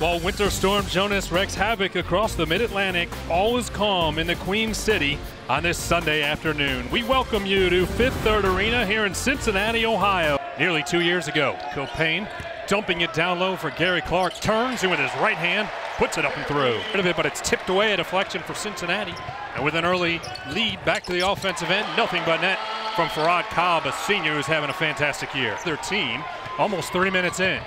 While Winter Storm Jonas wreaks havoc across the Mid Atlantic, all is calm in the Queen City on this Sunday afternoon. We welcome you to Fifth Third Arena here in Cincinnati, Ohio. Nearly two years ago, Caupain dumping it down low for Gary Clark, turns and with his right hand puts it up and through. Rid of but it's tipped away, a deflection for Cincinnati. And with an early lead back to the offensive end, nothing but net from Farad Cobb, a senior who's having a fantastic year. Their team almost 30 minutes in.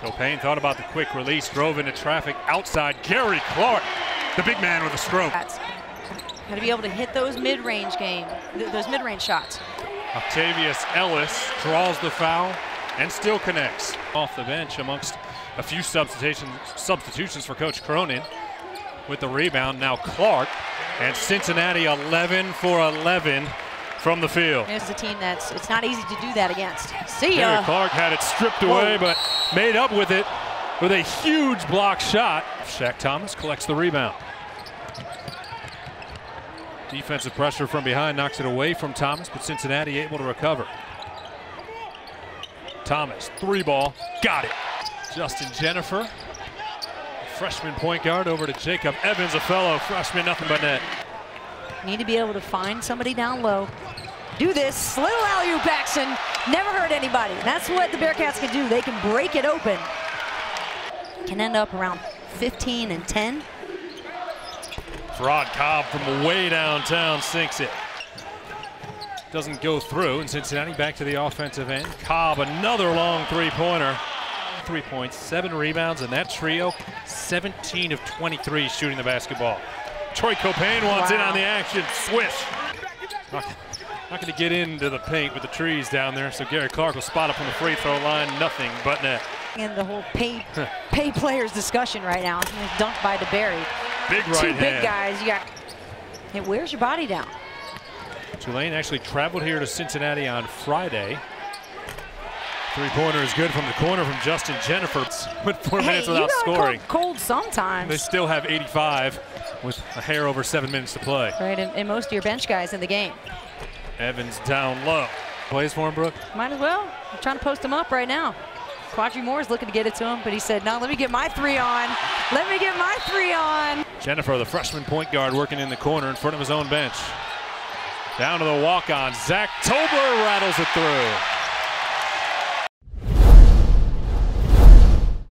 Caupain thought about the quick release, drove into traffic outside. Gary Clark, the big man with a stroke. Got to be able to hit those mid-range game, th those mid-range shots. Octavius Ellis draws the foul and still connects off the bench amongst a few substitutions, substitutions for Coach Cronin with the rebound. Now Clark and Cincinnati 11 for 11 from the field. This is a team that's, it's not easy to do that against. See ya. Clark had it stripped away, but made up with it with a huge block shot. Shaq Thomas collects the rebound. Defensive pressure from behind knocks it away from Thomas, but Cincinnati able to recover. Thomas, three ball, got it. Justin Jenifer, freshman point guard over to Jacob Evans, a fellow freshman, nothing but net. Need to be able to find somebody down low. Do this, little alley-oop action, never hurt anybody. That's what the Bearcats can do. They can break it open. Can end up around 15 and 10. Rod Cobb from way downtown sinks it. Doesn't go through, and Cincinnati back to the offensive end. Cobb, another long three-pointer. Three points, seven rebounds, and that trio, 17 of 23 shooting the basketball. Troy Caupain wants wow. in on the action. Swish. Not, not going to get into the paint with the trees down there, so Gary Clark will spot up on the free throw line. Nothing but net. And the whole pay, pay players discussion right now. Dunked by DeBerry. Big right Two hand. big guys. You got. It where's your body down? Tulane actually traveled here to Cincinnati on Friday. Three-pointer is good from the corner from Justin Jenifer. With four hey, minutes without scoring. Cold, cold sometimes. They still have 85 with a hair over seven minutes to play. Right, and, and most of your bench guys in the game. Evans down low. Plays for him, Brooke? Might as well. I'm trying to post him up right now. Quadri Moore's looking to get it to him, but he said, no, let me get my three on. Let me get my three on. Jenifer, the freshman point guard, working in the corner in front of his own bench. Down to the walk-on. Zach Tobler rattles it through.